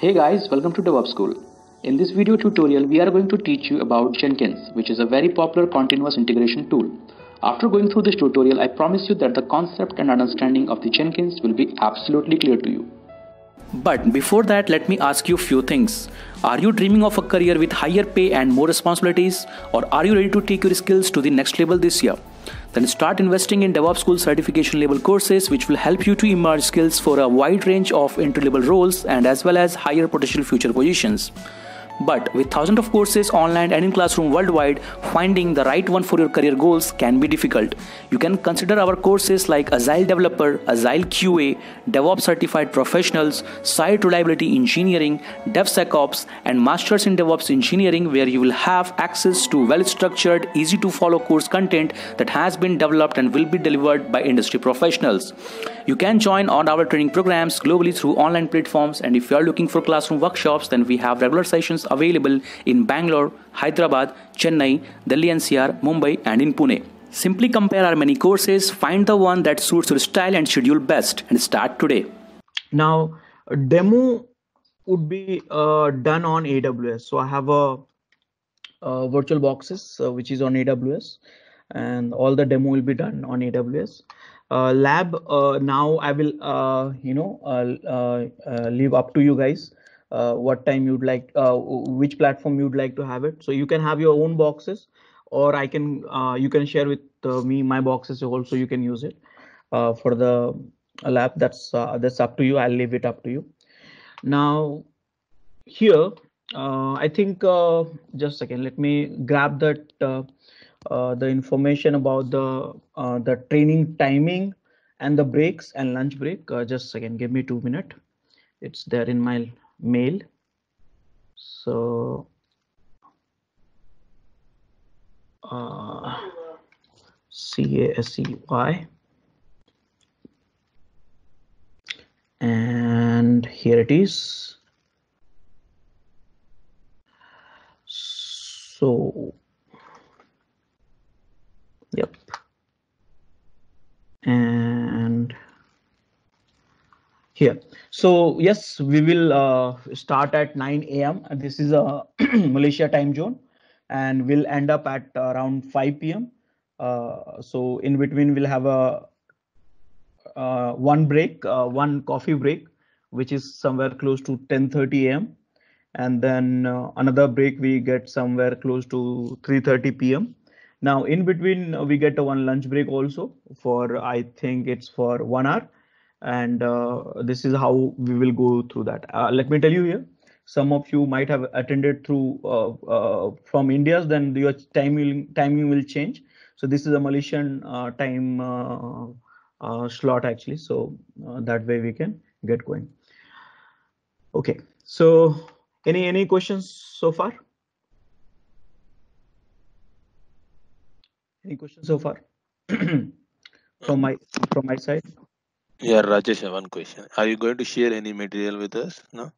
Hey guys, welcome to DevOps School. In this video tutorial, we are going to teach you about Jenkins, which is a very popular continuous integration tool. After going through this tutorial, I promise you that the concept and understanding of the Jenkins will be absolutely clear to you. But before that, let me ask you a few things. Are you dreaming of a career with higher pay and more responsibilities? Or are you ready to take your skills to the next level this year? Then start investing in DevOps School certification level courses, which will help you to emerge skills for a wide range of entry level roles and as well as higher potential future positions. But with thousands of courses online and in classroom worldwide, finding the right one for your career goals can be difficult. You can consider our courses like Agile Developer, Agile QA, DevOps Certified Professionals, Site Reliability Engineering, DevSecOps, and Masters in DevOps Engineering, where you will have access to well structured, easy to follow course content that has been developed and will be delivered by industry professionals. You can join on our training programs globally through online platforms, and if you are looking for classroom workshops, then we have regular sessions available in Bangalore, Hyderabad, Chennai, Delhi NCR, Mumbai, and in Pune. Simply compare our many courses, find the one that suits your style and schedule best, and start today. Now, demo would be uh, done on AWS. So I have a, a virtual boxes uh, which is on AWS, and all the demo will be done on AWS. Uh, lab uh, now I will uh, you know uh, leave up to you guys uh, what time you'd like, uh, which platform you'd like to have it. So you can have your own boxes, or I can uh, you can share with uh, me my boxes also. You can use it uh, for the lab. That's uh, that's up to you. I'll leave it up to you. Now here, I think just a second. Let me grab that the information about the the training timing and the breaks and lunch break. just a second. Give me two minutes. It's there in my mail. So uh, C A S E Y. And here it is. So yep. And here. So yes we will uh, start at 9 a.m this is a malaysia time zone and we'll end up at around 5 p.m uh, so in between we'll have a uh, one break uh, one coffee break which is somewhere close to 10:30 a.m and then uh, another break we get somewhere close to 3:30 p.m now in between we get a one lunch break also for i think it's for one hour and uh, this is how we will go through that. Uh, let me tell you here, some of you might have attended through uh, from India's, then your timing timing will change. So this is a Malaysian time slot actually. So that way we can get going. Okay, so any any questions so far? Any questions so far from my from my side? Yeah, Rajesh, one question. Are you going to share any material with us? No?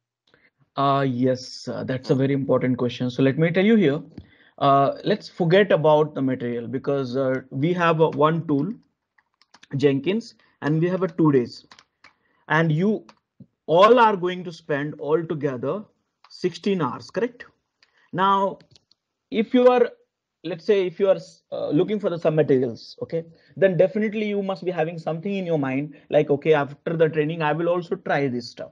Uh, yes, uh, that's a very important question. So let me tell you here. Uh, let's forget about the material because uh, we have a one tool, Jenkins, and we have a two days. And you all are going to spend all together 16 hours, correct? Now, if you are let's say if you are uh, looking for the some materials okay then definitely you must be having something in your mind like okay after the training i will also try this stuff.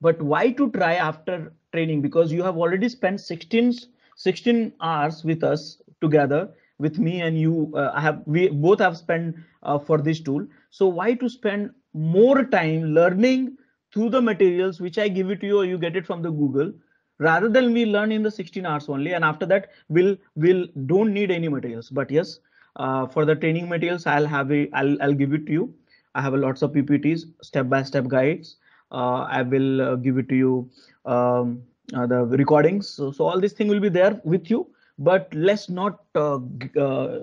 But why to try after training? Because you have already spent 16 16 hours with us together with me and you uh, i have we both have spent uh, for this tool. So why to spend more time learning through the materials which i give it to you or you get it from the google rather than we learn in the 16 hours only and after that we'll we'll don't need any materials. But yes uh, for the training materials i'll have a i'll, I'll give it to you. I have a lots of ppts step by step guides. Uh, i will uh, give it to you um, uh, the recordings. So, so all this thing will be there with you but let's not uh, uh,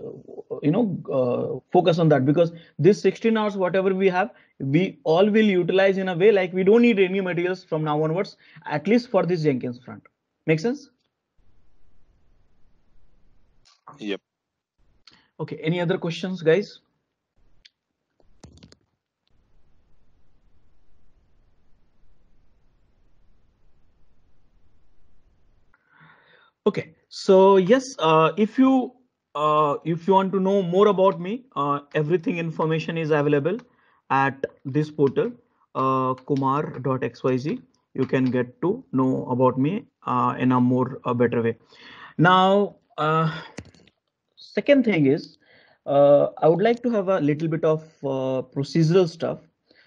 you know uh, focus on that because this 16 hours whatever we have we all will utilize in a way like we don't need any materials from now onwards at least for this jenkins front. Make sense? Yep. Okay any other questions guys Okay, so yes, uh, if you uh, if you want to know more about me, uh, everything information is available at this portal, uh, kumar.xyz. You can get to know about me uh, in a more a better way. Now, uh, second thing is, uh, I would like to have a little bit of procedural stuff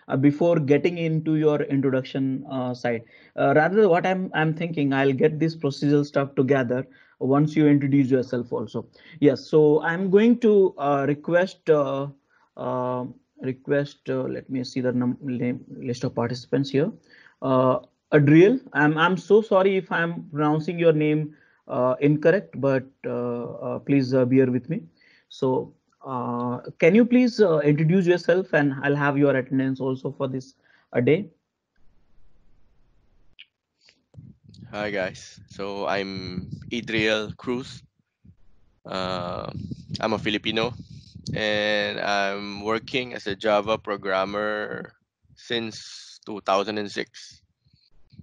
uh, before getting into your introduction uh, side. Uh, rather, what I'm I'm thinking, I'll get this procedural stuff together once you introduce yourself also. Yes, so I'm going to uh, request uh, uh, request. Let me see the name, list of participants here. Adriel, I'm I'm so sorry if I'm pronouncing your name incorrect, but please bear with me. So, uh, can you please uh, introduce yourself, and I'll have your attendance also for this a day. Hi guys. So I'm Idriel Cruz. Uh, I'm a Filipino and I'm working as a Java programmer since 2006.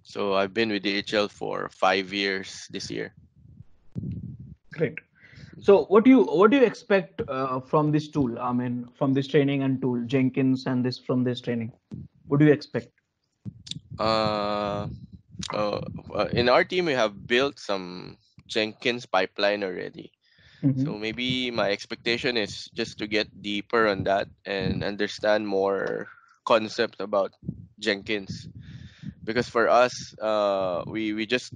So I've been with DHL for five years this year. Great. So, what do you what do you expect uh, from this tool? I mean, from this training and tool, Jenkins, and this from this training. What do you expect? Uh, uh, uh, in our team, we have built some Jenkins pipeline already. Mhm. So maybe my expectation is just to get deeper on that and understand more concept about Jenkins. Because for us, uh, we we just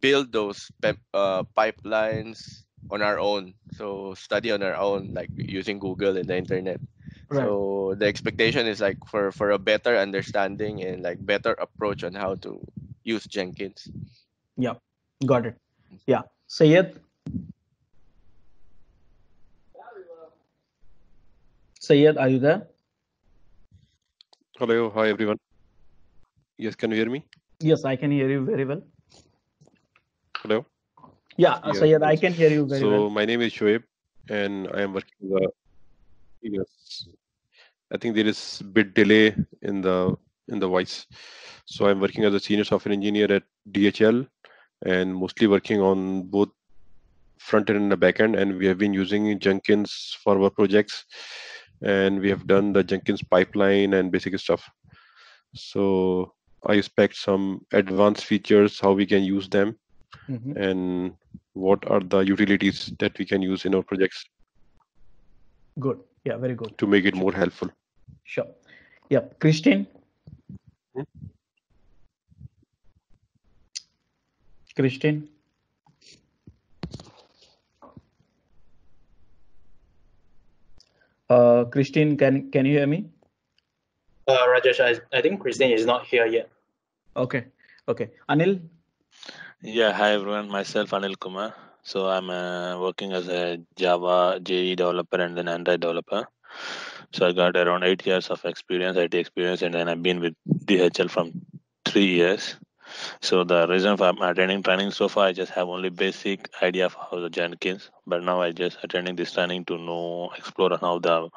build those pep, uh, pipelines on our own. So study on our own, like using Google and the internet. Right. So the expectation is like for for a better understanding and like better approach on how to use Jenkins. Yeah, got it. Mm-hmm. Yeah, Sayed. Sayed, are you there? Hello, hi everyone. Yes, can you hear me? Yes, I can hear you very well. Yeah, Yeah, Sayed, I can hear you very So well. So my name is Shoaib, and I am working. The, yes, I think there is bit delay in the in the voice. So I'm working as a senior software engineer at DHL, and mostly working on both front end and the back end. And we have been using Jenkins for our projects, and we have done the Jenkins pipeline and basic stuff. So I expect some advanced features, how we can use them, Mhm. and what are the utilities that we can use in our projects Good. Yeah, very good. to make it more helpful. Sure. Yeah, christian Hmm? Christine. Uh, Christine, can can you hear me? Uh, Rajesh, I, I think Christine is not here yet. Okay. Okay. Anil. Yeah, hi everyone. Myself Anil Kumar. So I'm uh, working as a Java JE developer and then Android developer. So I got around eight years of experience, IT experience, and then I've been with DHL from three years. So the reason for I'm attending training so far, I just have only basic idea of how the Jenkins, but now I just attending this training to know, explore how the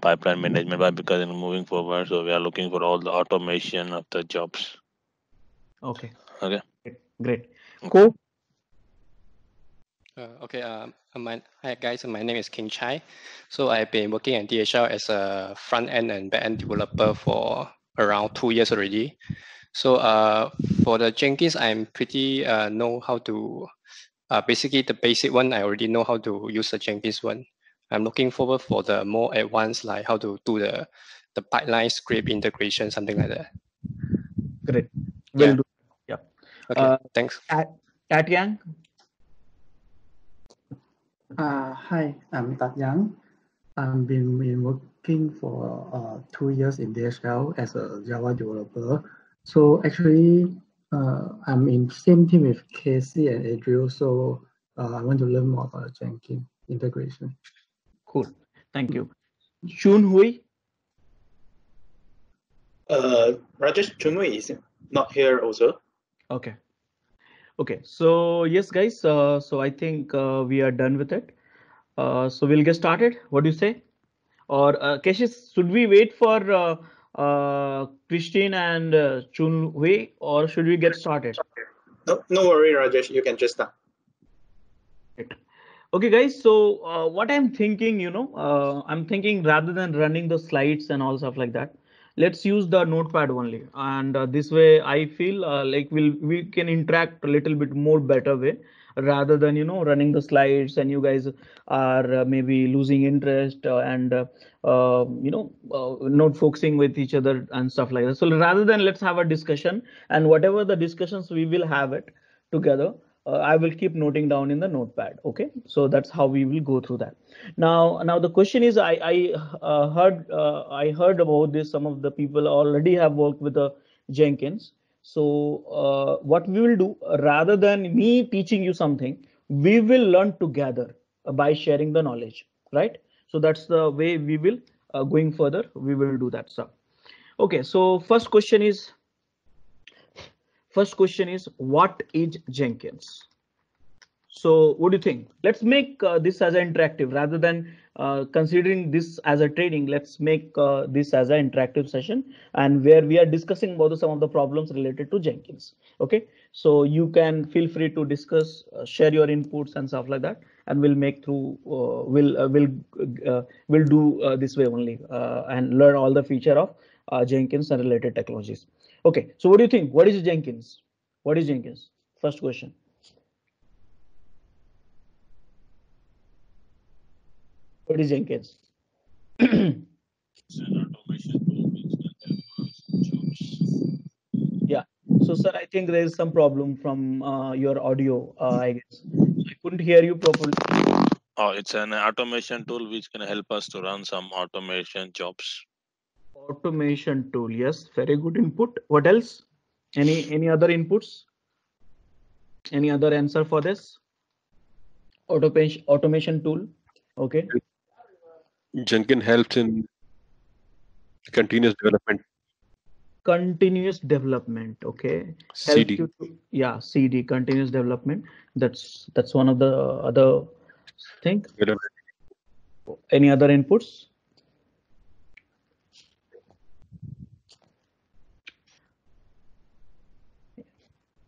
pipeline management, but because in moving forward, so we are looking for all the automation of the jobs. Okay. Okay. Great. Cool. Uh, okay, um, uh, my, hi guys, my name is King Chai. So I've been working at DHL as a front end and back end developer for around two years already. So uh, for the Jenkins, I'm pretty uh, know how to, uh, basically the basic one, I already know how to use the Jenkins one. I'm looking forward for the more advanced, like how to do the, the pipeline script integration, something like that. Great. Will Yeah. do. Okay, Uh, thanks. Kat Yang. Uh, hi, I'm Tat Yang. I've been, been working for uh, two years in DHL as a Java developer. So actually, uh, I'm in same team with Casey and Adriel. So uh, I want to learn more about Jenkins integration. Cool. Thank you. Shun Hui. Uh, Rajesh Chunwei is not here also. Okay. Okay. So yes, guys. Uh, so I think uh, we are done with it. Uh, so we'll get started. What do you say? Or uh, Keshis, should we wait for uh, uh, Christine and uh, Chun Hui, or should we get started? No, no worry, Rajesh. You can just start. Okay, guys. So uh, what I'm thinking, you know, uh, I'm thinking rather than running the slides and all stuff like that, let's use the notepad only. And uh, this way, I feel uh, like we'll we can interact a little bit more better way rather than you know running the slides and you guys are uh, maybe losing interest uh, and uh, uh, you know uh, not focusing with each other and stuff like that so rather than let's have a discussion and whatever the discussions we will have it together uh, I will keep noting down in the notepad. Okay, so that's how we will go through that. Now, now the question is, I, I uh, heard uh, I heard about this. Some of the people already have worked with the Jenkins. So uh, what we will do, rather than me teaching you something, we will learn together by sharing the knowledge, right? So that's the way we will uh, going further. We will do that. So, okay. So first question is First question is what is Jenkins? So what do you think? Let's make uh, this as an interactive rather than uh, considering this as a training. Let's make uh, this as an interactive session and where we are discussing about some of the problems related to Jenkins. Okay, so you can feel free to discuss, uh, share your inputs and stuff like that, and we'll make through. Uh, we'll uh, we'll we'll do this way only and learn all the feature of Jenkins and related technologies. Okay, so what do you think? What is Jenkins? What is Jenkins? First question. What is Jenkins? It's an automation tool which can help some jobs. Yeah. So, sir, I think there is some problem from uh, your audio. Uh, I guess I couldn't hear you properly. Oh, it's an automation tool which can help us to run some automation jobs automation tool yes. Very good input. What else? Any any other inputs? Any other answer for this? Automation automation tool. Okay. Jenkins helps in continuous development. Continuous development. Okay. Cd to, yeah cd continuous development. That's that's one of the other thing. Any other inputs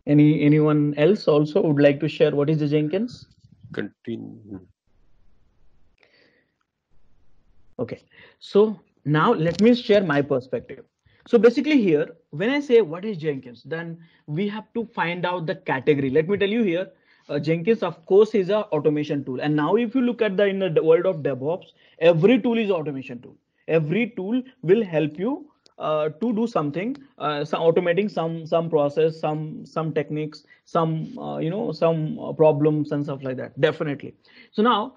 Any anyone else also would like to share what is the Jenkins? Continue. Okay, so now let me share my perspective. So basically here, when I say what is Jenkins, then we have to find out the category. Let me tell you here, uh, Jenkins of course is a automation tool. And now if you look at the in the world of DevOps, every tool is automation tool. Every tool will help you uh, to do something uh, some automating some some process some some techniques some uh, you know some uh, problems and stuff like that. Definitely. So now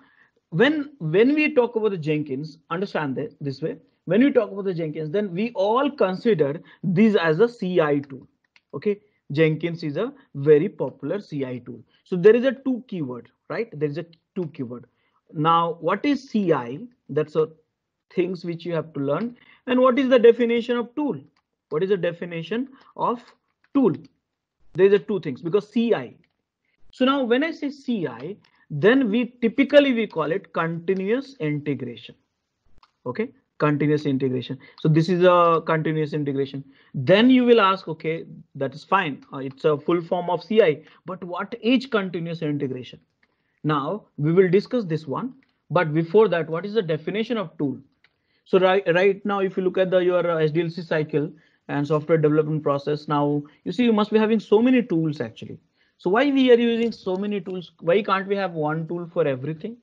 when when we talk about the jenkins understand that this way. When we talk about the jenkins then we all consider this as a ci tool. Okay? Jenkins is a very popular ci tool. So there is a two keyword right? There is a two keyword. Now what is ci that's a things which you have to learn and what is the definition of tool? What is the definition of tool? There are two things because CI. So now when I say CI, then we typically we call it continuous integration. Okay, continuous integration. So this is a continuous integration. Then you will ask, okay, that is fine. Uh, it's a full form of CI, but what is continuous integration? Now we will discuss this one. But before that, what is the definition of tool? So right, right now, if you look at the your uh, SDLC cycle and software development process, now you see you must be having so many tools actually. So why we are using so many tools? Why can't we have one tool for everything?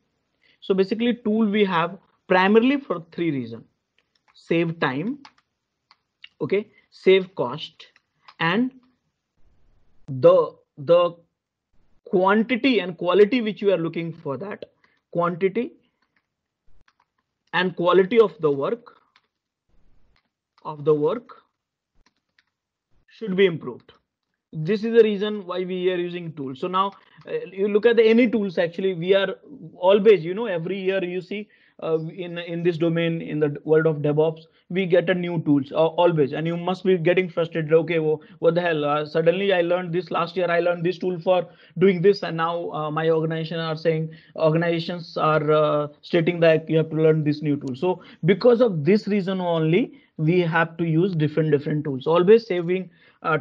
So basically tool we have primarily for three reasons. Save time, okay, save cost, and the the quantity and quality which you are looking for that quantity and quality of the work of the work should be improved. This is the reason why we are using tools. So now uh, you look at the any tools actually we are always you know every year you see uh, in in this domain in the world of devops we get a new tools uh, always. And you must be getting frustrated. Okay well, what the hell? Uh, suddenly i learned this last year i learned this tool for doing this and now uh, my organization are saying organizations are uh, stating that you have to learn this new tool. So because of this reason only we have to use different different tools. Always saving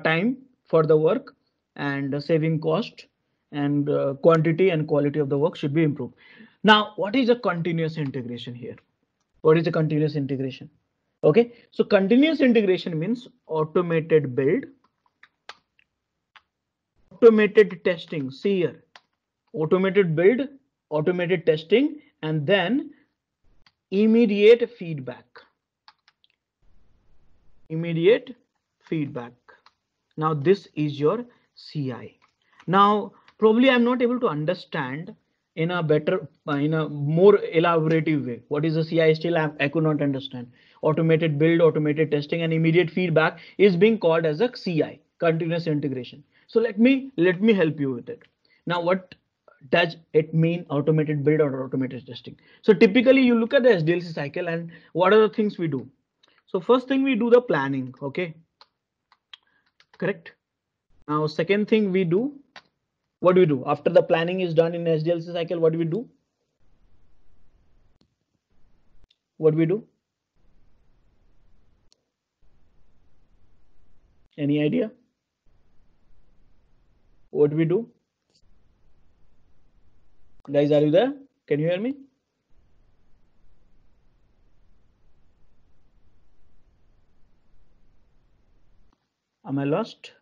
time for the work and saving cost and quantity and quality of the work should be improved. Now, what is a continuous integration here? What is a continuous integration? Okay, so continuous integration means automated build, automated testing. See here, automated build, automated testing, and then immediate feedback. Immediate feedback. Now this is your CI. Now probably I'm not able to understand in a better, uh, in a more elaborative way. What is the CI? Still, I, I could not understand. Automated build, automated testing, and immediate feedback is being called as a CI, continuous integration. So let me let me help you with it. Now, what does it mean automated build or automated testing? So typically, you look at the SDLC cycle and what are the things we do? So first thing we do the planning. Okay, correct. Now, second thing we do what do we do after the planning is done in SDLC cycle? What do we do? What do we do? Any idea? What do we do? Guys, are you there? Can you hear me? Am I lost?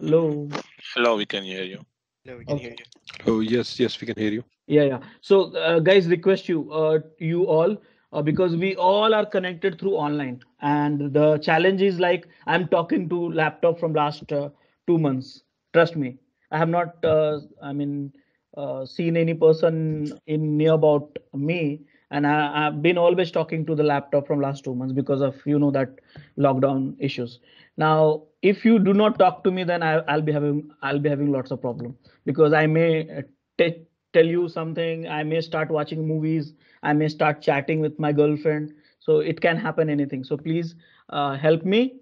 Hello. Hello, we can hear you. No, we can Okay. hear you. Oh, yes, yes, we can hear you. Yeah, yeah. So, uh, guys, request you, uh, you all, uh, because we all are connected through online, and the challenge is like I'm talking to laptop from last uh, two months. Trust me, I have not, uh, I mean, uh, seen any person in near about me, and I, I've been always talking to the laptop from last two months because of you know that lockdown issues. Now, if you do not talk to me, then I, I'll be having I'll be having lots of problem. Because I may uh, te- tell you something i may start watching movies i may start chatting with my girlfriend. So it can happen anything. So please uh, help me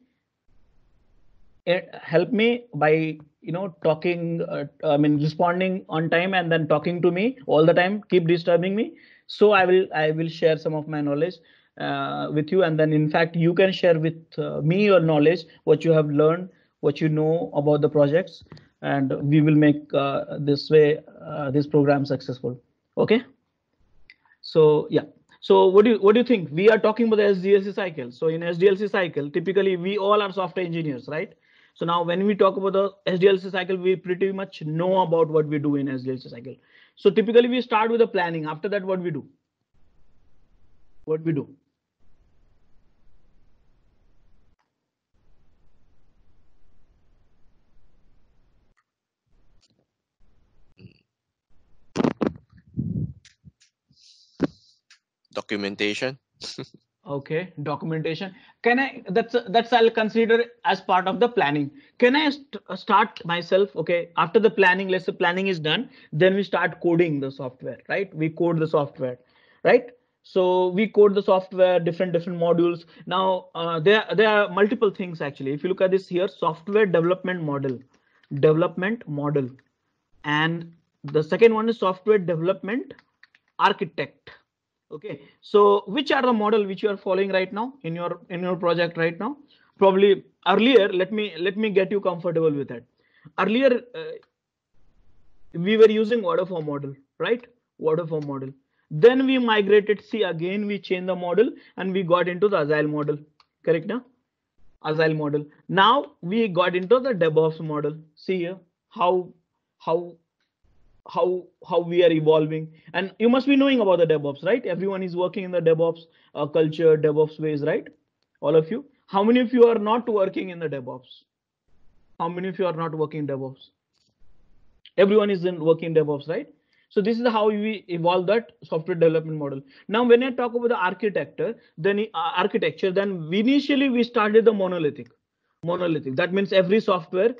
eh, help me by you know talking uh, i mean responding on time and then talking to me all the time. Keep disturbing me. So i will i will share some of my knowledge uh, with you. And then in fact you can share with uh, me your knowledge what you have learned what you know about the projects. And we will make uh, this way uh, this program successful. Okay? So yeah. So what do you what do you think? We are talking about the sdlc cycle. So in sdlc cycle typically we all are software engineers right? So now when we talk about the sdlc cycle we pretty much know about what we do in sdlc cycle. So typically we start with the planning. After that what we do? What we do Documentation. Okay, documentation. Can I? That's that's I'll consider as part of the planning. Can I st- start myself? Okay, after the planning, let's say planning is done, then we start coding the software, right? We code the software, right? So we code the software, different different modules. Now uh, there there are multiple things actually. If you look at this here, software development model, development model, and the second one is software development architect okay. So which are the model which you are following right now in your in your project right now? Probably earlier let me let me get you comfortable with that. Earlier uh, we were using waterfall model right? Waterfall model. Then we migrated see again we changed the model and we got into the agile model. Correct now agile model. Now we got into the devops model. See here how how how how we are evolving. And you must be knowing about the devops right? Everyone is working in the devops uh, culture devops ways right? All of you. How many of you are not working in the devops? How many of you are not working in devops? Everyone is in working devops right? So this is how we evolve that software development model. Now when i talk about the architecture then uh, architecture then we initially we started the monolithic. Monolithic. That means every software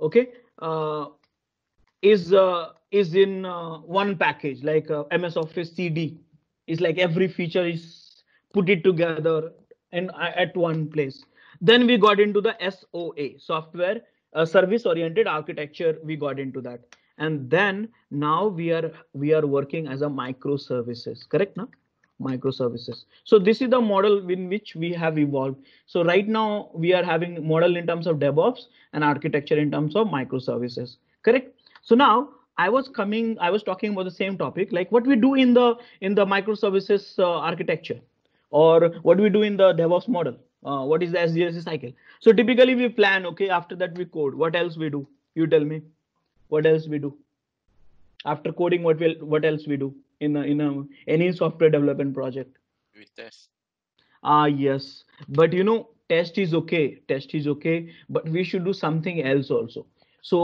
okay uh, is uh, is in uh, one package like uh, ms office cd is like every feature is put it together and at one place then we got into the soa software uh, service oriented architecture we got into that and then now we are we are working as a microservices correct now microservices. So this is the model in which we have evolved. So right now we are having model in terms of DevOps and architecture in terms of microservices. Correct. So now I was coming, I was talking about the same topic, like what we do in the in the microservices uh, architecture, or what do we do in the DevOps model. Uh, what is the SDLC cycle? So typically we plan. Okay, after that we code. What else we do? You tell me. What else we do? After coding, what will what else we do in a, in a any software development project? We test. Ah yes, but you know test is okay. Test is okay, but we should do something else also. So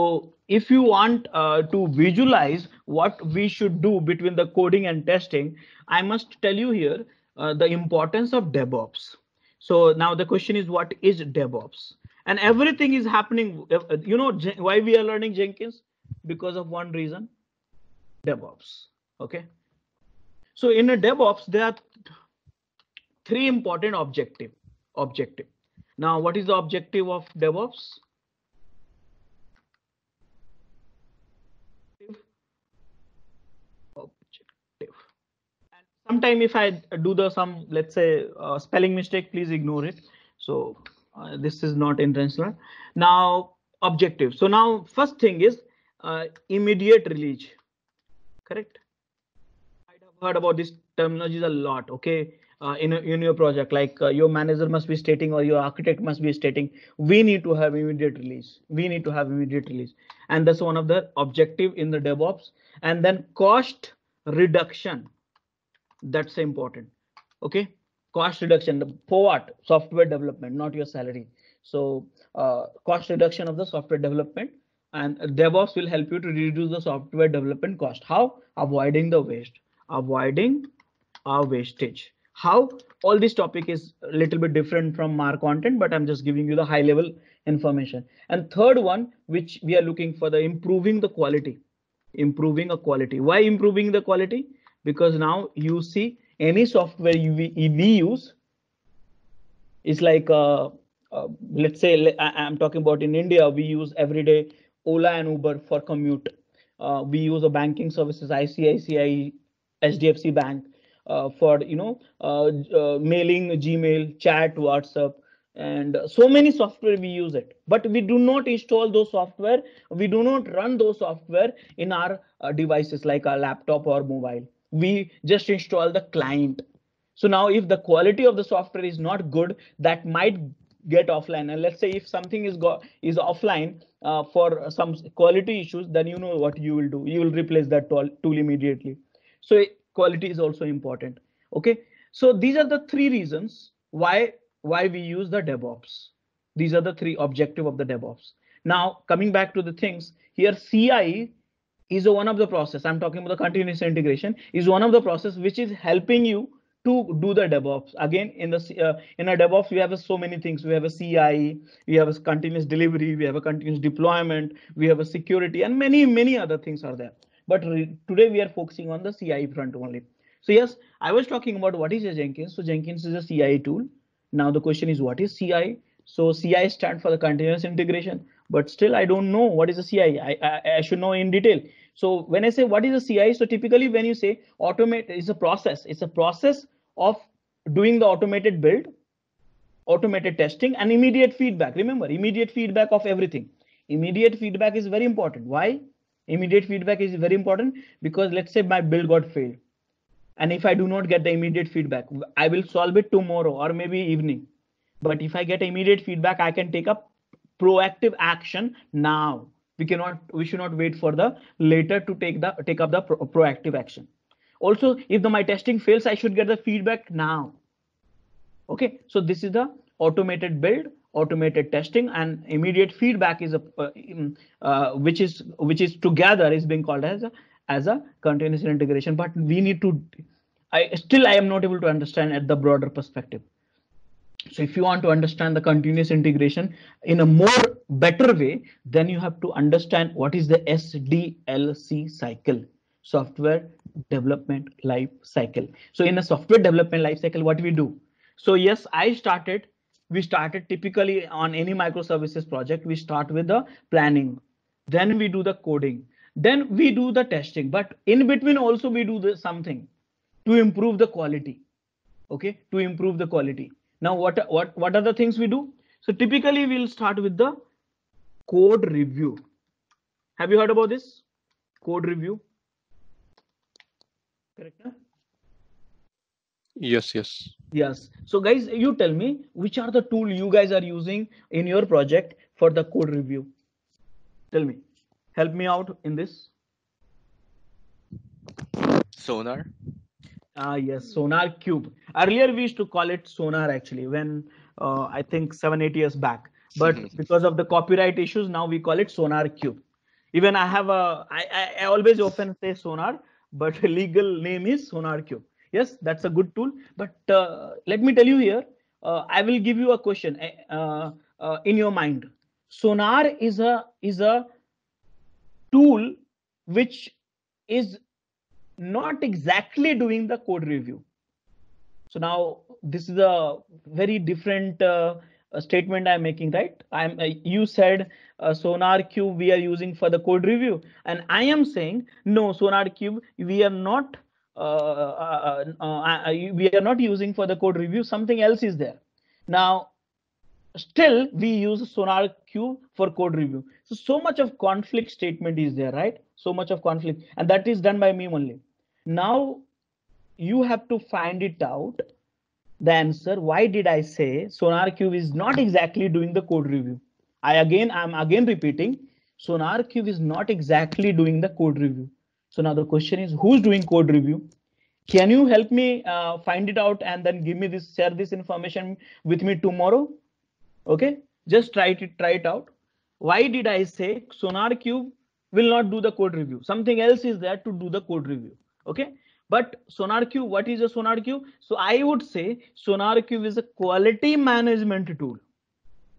if you want uh, to visualize what we should do between the coding and testing, I must tell you here uh, the importance of DevOps. So now the question is, what is DevOps? And everything is happening. uh, You know why we are learning Jenkins? Because of one reason, DevOps. Okay. So in a DevOps, there are three important objective. Objective. Now, what is the objective of DevOps? Objective. And sometime if I do the some, let's say, uh, spelling mistake, please ignore it. So uh, this is not intentional. Now, objective. So now, first thing is uh, immediate release. Correct. I have heard about this terminologies a lot. Okay, uh, in a, in your project, like uh, your manager must be stating or your architect must be stating, we need to have immediate release. We need to have immediate release, and that's one of the objective in the DevOps. And then cost reduction. That's important. Okay, cost reduction for what? Software development, not your salary. So uh, cost reduction of the software development and DevOps will help you to reduce the software development cost. How? Avoiding the waste, avoiding our wastage. How? All this topic is a little bit different from our content, but I'm just giving you the high level information. And third one, which we are looking for the improving the quality, improving a quality. Why improving the quality? Because now you see any software you, we, use is like, uh, uh, let's say, I, I'm talking about in India, we use every day Ola and Uber for commute. Uh, we use a banking services, ICICI, HDFC Bank uh, for you know uh, uh, mailing, Gmail, chat, WhatsApp, and so many software we use it. But we do not install those software. We do not run those software in our devices like our laptop or mobile. We just install the client. So now if the quality of the software is not good, that might get offline. And let's say if something is is offline uh, for some quality issues then you know what you will do. You will replace that tool, tool immediately. So quality is also important. Okay? So these are the three reasons why why we use the devops. These are the three objective of the devops. Now coming back to the things here ci is one of the process i'm talking about the continuous integration is one of the process which is helping you to do the DevOps. Again, in the uh, in a DevOps, we have so many things. We have a CI, we have a continuous delivery, we have a continuous deployment, we have a security, and many many other things are there. But today we are focusing on the CI front only. So yes, I was talking about what is a Jenkins. So Jenkins is a CI tool. Now the question is what is CI? So CI stands for the continuous integration, but still I don't know what is a CI. I, I, I should know in detail. So when I say what is a CI, so typically when you say automate is a process, it's a process of doing the automated build, automated testing, and immediate feedback. Remember, immediate feedback of everything. Immediate feedback is very important. Why? Immediate feedback is very important because let's say my build got failed. And if I do not get the immediate feedback, I will solve it tomorrow or maybe evening. But if I get immediate feedback, I can take up proactive action now. We cannot, we should not wait for the later to take the take up the pro proactive action. Also, if the, my testing fails, I should get the feedback now. Okay, so this is the automated build, automated testing, and immediate feedback is a uh, uh, which is which is together is being called as a as a continuous integration. But we need to. I still I am not able to understand at the broader perspective. So if you want to understand the continuous integration in a more better way, then you have to understand what is the SDLC cycle, software development life cycle. So in a software development life cycle, what we do? So yes, I started, we started typically on any microservices project, we start with the planning, then we do the coding, then we do the testing, but in between also we do the something to improve the quality. okay, to improve the quality. Now, what, what, what are the things we do? So typically we'll start with the code review. Have you heard about this? Code review. Correct. Huh? Yes, yes. Yes. So guys, you tell me which are the tool you guys are using in your project for the code review. Tell me, help me out in this. Sonar. Ah, yes, Sonar Cube. Earlier we used to call it Sonar actually when uh, I think seven, eight years back. But because of the copyright issues, now we call it SonarQube. Even I have a, I, I, I always often say Sonar, but legal name is Sonar Cube. Yes, that's a good tool. But uh, let me tell you here, uh, I will give you a question uh, uh, in your mind. Sonar is a is a tool which is not exactly doing the code review. So now this is a very different uh, statement I'm making, right? I'm uh, you said uh, SonarQube we are using for the code review, and I am saying no, SonarQube we are not. Uh, uh, uh, we are not using for the code review. Something else is there. Now, still we use Sonar Cube for code review. So so much of conflict statement is there, right? So much of conflict, and that is done by me only. Now you have to find it out the answer why did i say SonarQube is not exactly doing the code review i again i'm again repeating SonarQube is not exactly doing the code review so now the question is who's doing code review can you help me uh, find it out and then give me this share this information with me tomorrow okay just try to try it out why did i say SonarQube will not do the code review something else is there to do the code review okay but SonarQube, what is a SonarQube? So I would say SonarQube is a quality management tool.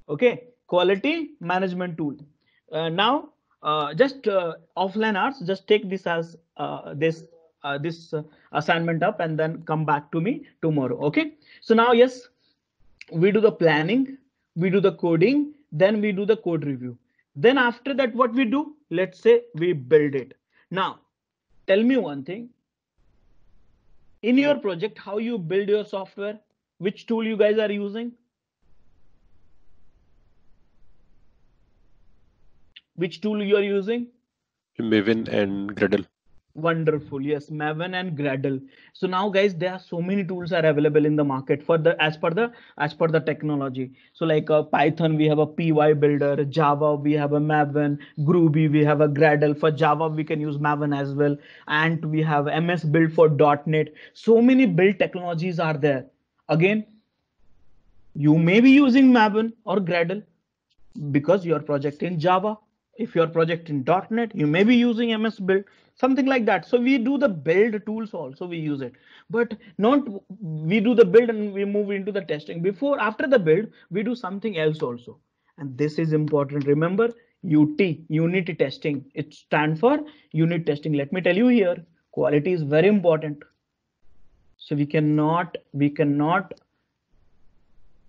Okay, quality management tool. Uh, now, uh, just uh, offline hours, just take this as uh, this uh, this uh, assignment up and then come back to me tomorrow. Okay. So now, yes, we do the planning, we do the coding, then we do the code review. Then after that, what we do? Let's say we build it. Now, tell me one thing in your project how you build your software which tool you guys are using which tool you are using maven and gradle wonderful. Yes maven and gradle. So now guys there are so many tools are available in the market for the as per the as per the technology. So like uh, python we have a PyBuilder java we have a maven groovy we have a gradle. For java we can use maven as well. And we have MSBuild for. net. So many build technologies are there. Again you may be using maven or gradle because your project in java if your project in. net you may be using MSBuild something like that. So we do the build tools also we use it. But not we do the build and we move into the testing. Before after the build we do something else also. And this is important. Remember ut unit testing. It stands for unit testing. Let me tell you here quality is very important. So we cannot we cannot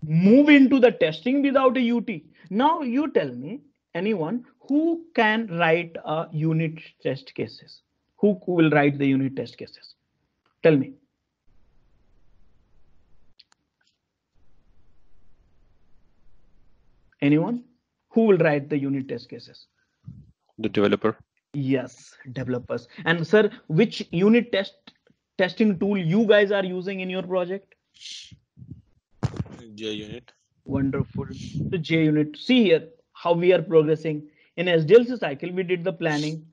move into the testing without a ut now you tell me anyone who can write a unit test cases? Who will write the unit test cases? Tell me. Anyone? Who will write the unit test cases? The developer. Yes, developers. And sir, which unit test testing tool you guys are using in your project? JUnit. Wonderful. The JUnit. See here how we are progressing in SDLC cycle, we did the planning,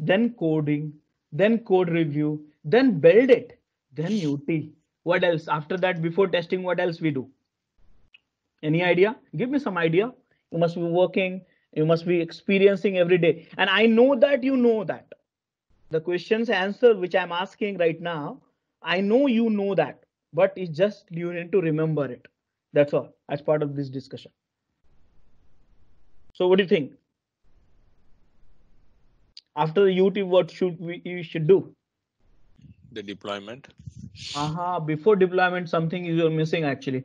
then coding, then code review, then build it, then UT. What else? After that, before testing, what else we do? Any idea? Give me some idea. You must be working, you must be experiencing every day. And I know that you know that. The questions answer which I'm asking right now, I know you know that, but it's just you need to remember it. That's all as part of this discussion. So what do you think? After the UT, what should we you should do? The deployment. Aha, before deployment, something you're missing actually.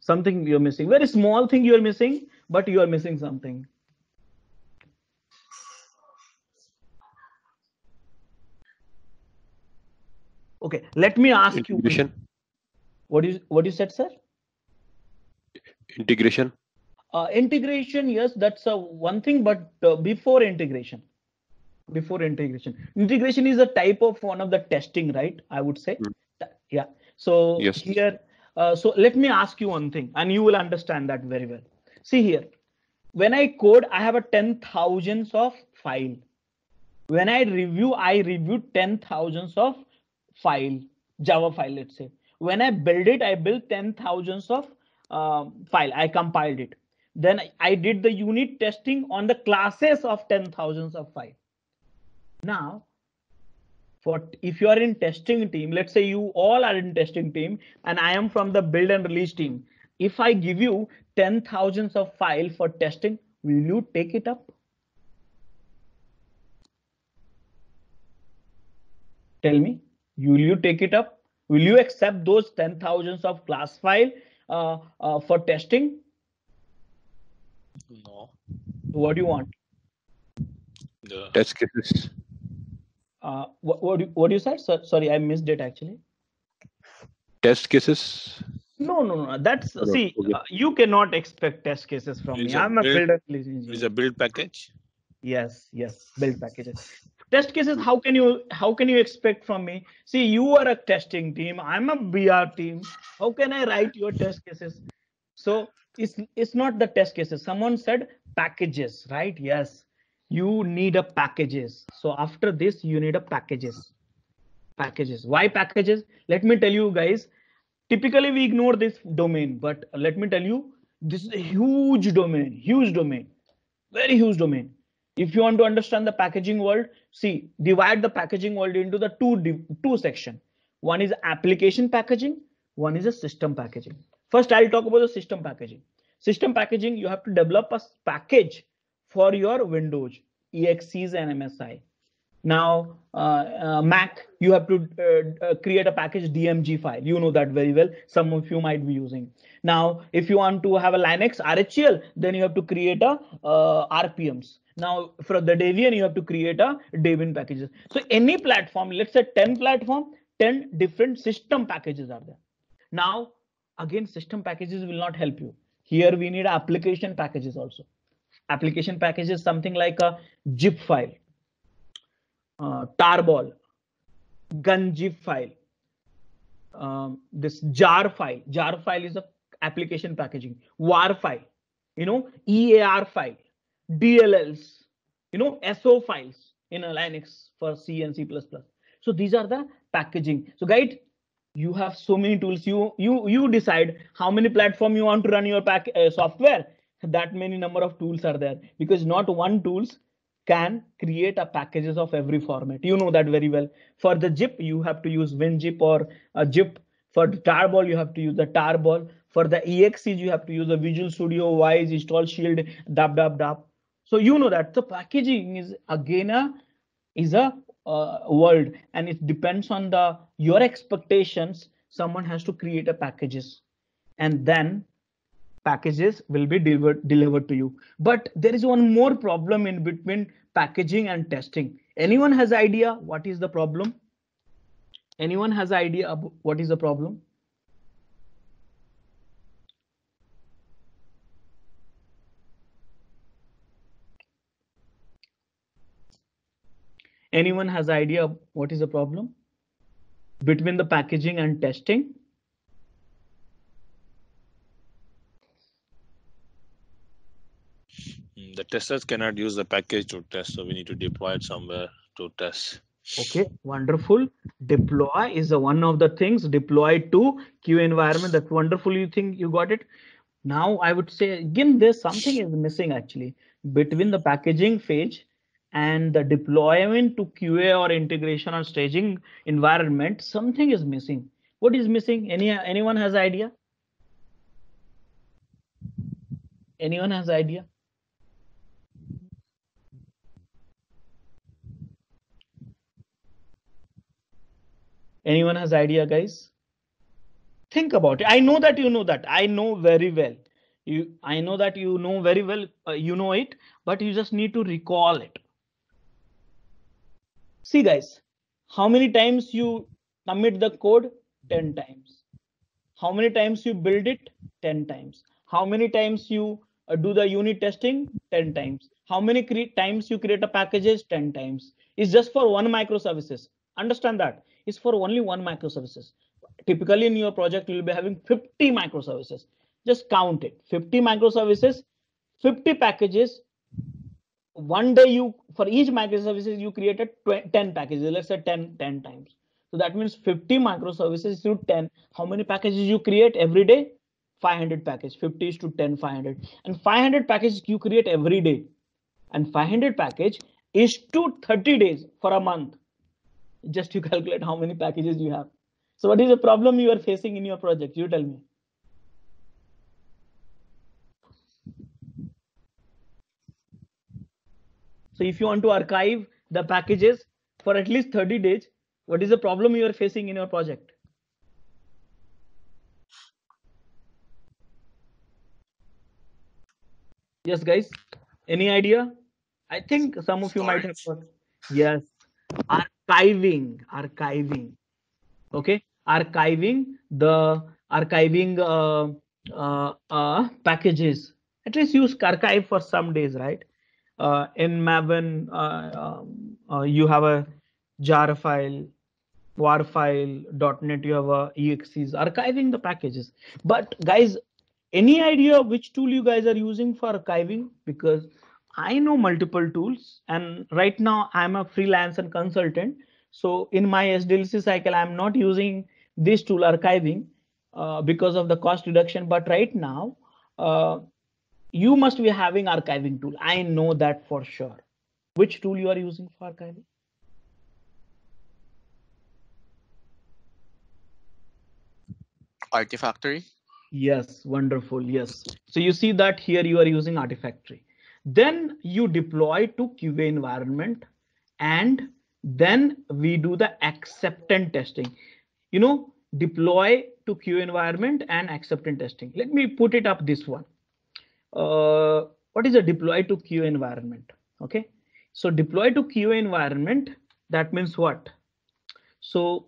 Something you're missing. Very small thing you're missing, but you are missing something. Okay, let me ask you. integration. What is what you said, sir? Integration. Uh, integration, yes, that's uh, one thing, but uh, before integration, before integration, integration is a type of one of the testing, right? I would say, Mm. Yeah. So Yes. here, uh, so let me ask you one thing, and you will understand that very well. See here, when I code, I have a ten thousands of file. When I review, I review ten thousands of file, Java file, let's say. When I build it, I build ten thousands of um, file. I compiled it. Then I- did the unit testing on the classes of ten thousands of file. Now, for if you are in testing team, let's say you all are in testing team, and I am from the build and release team. If I give you ten thousands of file for testing, will you take it up? Tell me, will you take it up? Will you accept those ten thousands of class file uh, uh, for testing? No. What do you want? The Test cases. Uh, what what do, what do you say? So, sorry, I missed it actually. Test cases. No, no, no. That's No, no, see, okay. uh, you cannot expect test cases from It's me. a I'm a build- builder engineer. is a build package. Yes, yes, build packages. Test cases, how can you how can you expect from me? See, you are a testing team, I'm a BR team. How can I write your test cases? So it's it's not the test cases. Someone said packages, right? Yes, you need a packages. So after this, you need a packages. Packages. Why packages? Let me tell you guys. Typically, we ignore this domain, but let me tell you, this is a huge domain, huge domain, very huge domain if you want to understand the packaging world see divide the packaging world into the two two section one is application packaging one is a system packaging first i'll talk about the system packaging system packaging you have to develop a package for your windows exes and msi now uh, uh, mac you have to uh, uh, create a package dmg file. You know that very well. Some of you might be using. Now if you want to have a linux rhel then you have to create a uh, rpms now for the debian you have to create a debian packages. So any platform let's say 10 platform 10 different system packages are there. Now again system packages will not help you. Here we need application packages also application package is something like a zip file uh, tarball gunzip file um, this jar file. Jar file is a application packaging. War file you know ear file dlls you know so files in a linux for c and c++ so these are the packaging. So guide you have so many tools. You you you decide how many platform you want to run your pack uh, software that many number of tools are there. Because not one tools can create a packages of every format. You know that very well. For the zip you have to use winzip or a zip for the tarball you have to use the tarball. For the exes you have to use the visual studio wise InstallShield dab dab dab. So you know that. The packaging is again a is a uh, world. And it depends on the your expectations. Someone has to create a packages. And then packages will be delivered delivered to you. But there is one more problem in between packaging and testing. Anyone has idea what is the problem? Anyone has idea about what is the problem? Anyone has idea of what is the problem? Between the packaging and testing The testers cannot use the package to test, so we need to deploy it somewhere to test. okay wonderful. Deploy is a one of the things. Deploy to qa environment. That's wonderful. You think you got it? Now i would say again there's something is missing actually between the packaging phase and the deployment to qa or integration or staging environment. Something is missing. What is missing? Any anyone has idea? Anyone has idea anyone has idea guys think about it i know that you know that i know very well you i know that you know very well uh, you know it but you just need to recall it see guys how many times you commit the code 10 times How many times you build it? 10 times. How many times you uh, do the unit testing? 10 times. How many times you create a packages? 10 times. It's just for one microservices. Understand that. It's for only one microservices. Typically in your project, you'll be having 50 microservices. Just count it. 50 microservices, 50 packages. One day you, for each microservices, you created 10 packages. Let's say 10, 10 times. So that means 50 microservices to 10. How many packages you create every day? 500 package 50 is to 10 500 and 500 packages you create every day and 500 package is to 30 days for a month just to calculate how many packages you have so what is the problem you are facing in your project you tell me so if you want to archive the packages for at least 30 days what is the problem you are facing in your project Yes, guys. Any idea? I think some of you might have. Yes. Archiving. Archiving. Okay. Archiving the archiving uh, uh, uh, packages. At least use archive for some days, right? Uh, in Maven, uh, um, uh, you have a jar file, war file, .NET, you have a exes archiving the packages. But guys, any idea which tool you guys are using for archiving because i know multiple tools and right now i'm a freelance and consultant so in my sdlc cycle i'm not using this tool archiving uh, because of the cost reduction but right now uh, you must be having archiving tool i know that for sure which tool you are using for archiving artifactory Yes, wonderful. Yes. So you see that here you are using Artifactory. Then you deploy to QA environment and then we do the acceptance testing. You know, deploy to QA environment and acceptance testing. Let me put it up this one. Uh, what is a deploy to QA environment? Okay. So deploy to QA environment, that means what? So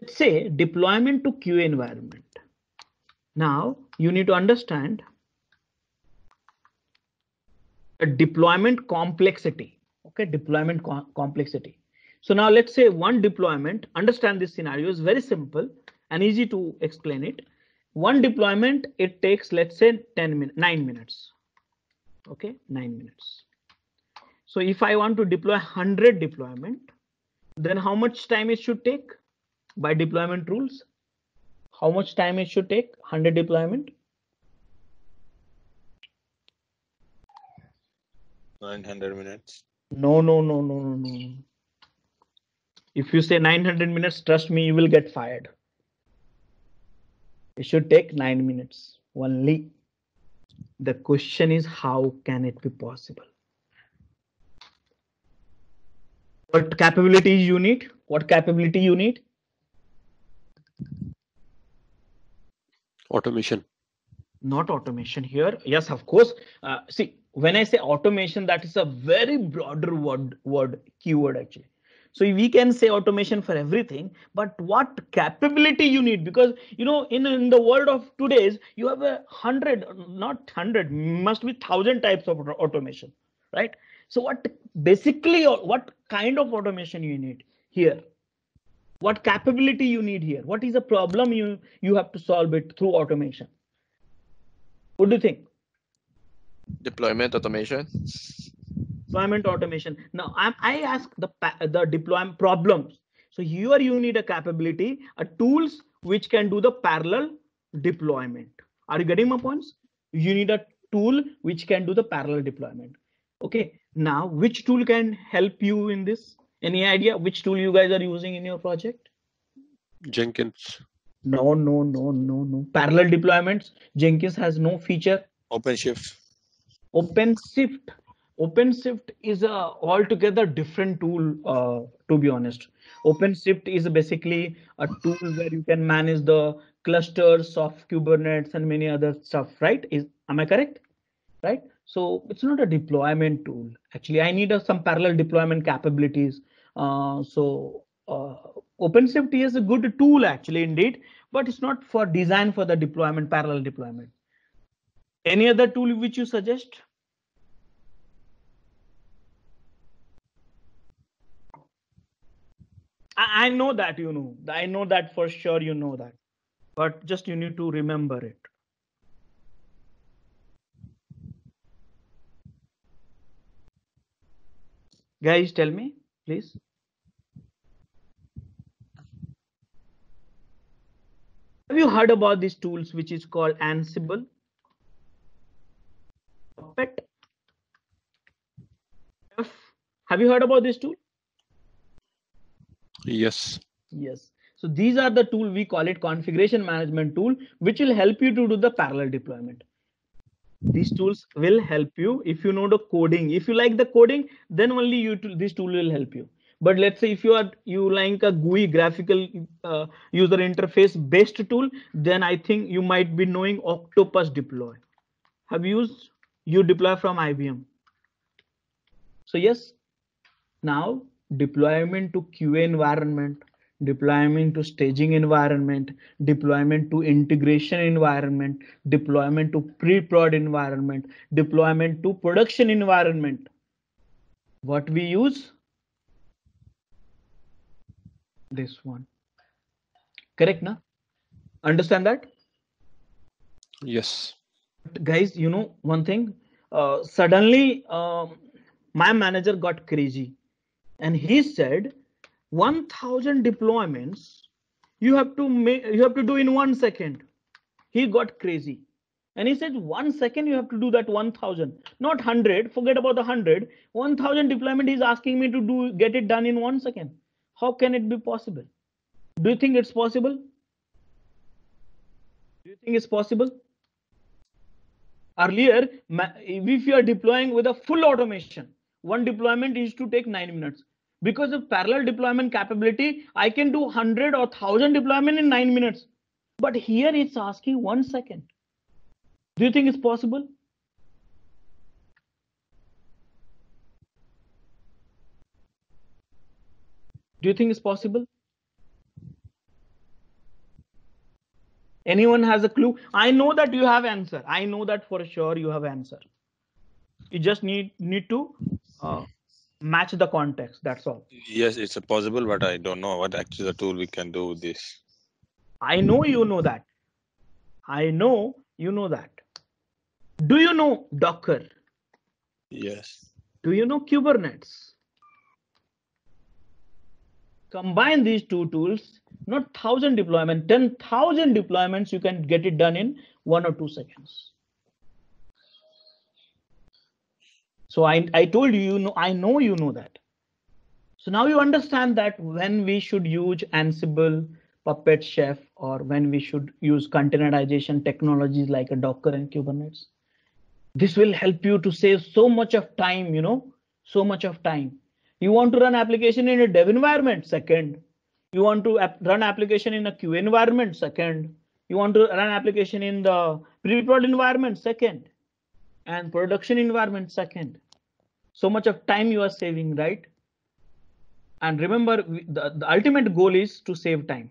let's say deployment to QA environment. Now you need to understand deployment complexity. Okay, deployment co complexity. So now let's say one deployment, understand this scenario is very simple and easy to explain it. One deployment, it takes, let's say 10 minutes, nine minutes. Okay, nine minutes. So if I want to deploy 100 deployment, then how much time it should take? by deployment rules how much time it should take 100 deployment 900 minutes. No no no no no no. If you say 900 minutes trust me you will get fired. It should take 9 minutes. Only the question is how can it be possible? What capabilities you need? What capability you need? Automation. Not automation here. Yes of course. Uh, see when i say automation that is a very broader word word keyword actually. So we can say automation for everything but what capability you need? Because you know in in the world of today's you have a hundred not hundred must be thousand types of automation right? So what basically what kind of automation you need here? What capability you need here? What is the problem you you have to solve it through automation? What do you think deployment automation deployment automation now I'm, i ask the the deployment problems so here you need a capability a tools which can do the parallel deployment are you getting my points you need a tool which can do the parallel deployment okay now which tool can help you in this any idea which tool you guys are using in your project? Jenkins. No, no, no, no, no. Parallel deployments. Jenkins has no feature. OpenShift. OpenShift. OpenShift is a altogether different tool, uh, to be honest. OpenShift is basically a tool where you can manage the clusters of Kubernetes and many other stuff, right? Is am I correct? Right? So it's not a deployment tool. Actually, I need a, some parallel deployment capabilities uh, so uh, OpenShift is a good tool actually indeed, but it's not for design for the deployment, parallel deployment. Any other tool which you suggest? I, I know that you know. I know that for sure you know that. But just you need to remember it. Guys, tell me, please. Have you heard about these tools which is called Ansible? Puppet? Have you heard about this tool? Yes. Yes. So these are the tool we call it configuration management tool, which will help you to do the parallel deployment. These tools will help you if you know the coding. If you like the coding, then only you this tool will help you. But let's say if you are you like a GUI graphical uh, user interface based tool, then I think you might be knowing Octopus deploy. Have you used uDeploy from IBM? So yes, now deployment to QA environment, deployment to staging environment, deployment to integration environment, deployment to pre-prod environment, deployment to production environment. What we use? This one. Correct, na? Understand that? Yes. Guys, you know one thing. Uh, suddenly, um, my manager got crazy and he said 1000 deployments you have to make you have to do in one second. He got crazy and he said one second you have to do that 1000 not 100 forget about the 100 1000 deployment he's asking me to do get it done in one second. How can it be possible? Do you think it's possible? Do you think it's possible earlier if you are deploying with a full automation one deployment is to take nine minutes. Because of parallel deployment capability, I can do 100 or 1000 deployment in nine minutes. But here it's asking one second. Do you think it's possible? Do you think it's possible? Anyone has a clue? I know that you have answer. I know that for sure you have answer. You just need need to uh, match the context. That's all. Yes, it's possible, but I don't know what actually the tool we can do with this. I know you know that. I know you know that. Do you know Docker? Yes. Do you know Kubernetes? Combine these two tools, not thousand deployment, 10,000 deployments, you can get it done in one or two seconds. So I, I told you, you know, I know you know that. So now you understand that when we should use Ansible, Puppet Chef, or when we should use containerization technologies like a Docker and Kubernetes. This will help you to save so much of time, you know, so much of time. You want to run application in a dev environment, second. You want to run application in a QA environment, second. You want to run application in the pre-prod environment, second. And production environment, second. So much of time you are saving right? And remember the, the ultimate goal is to save time.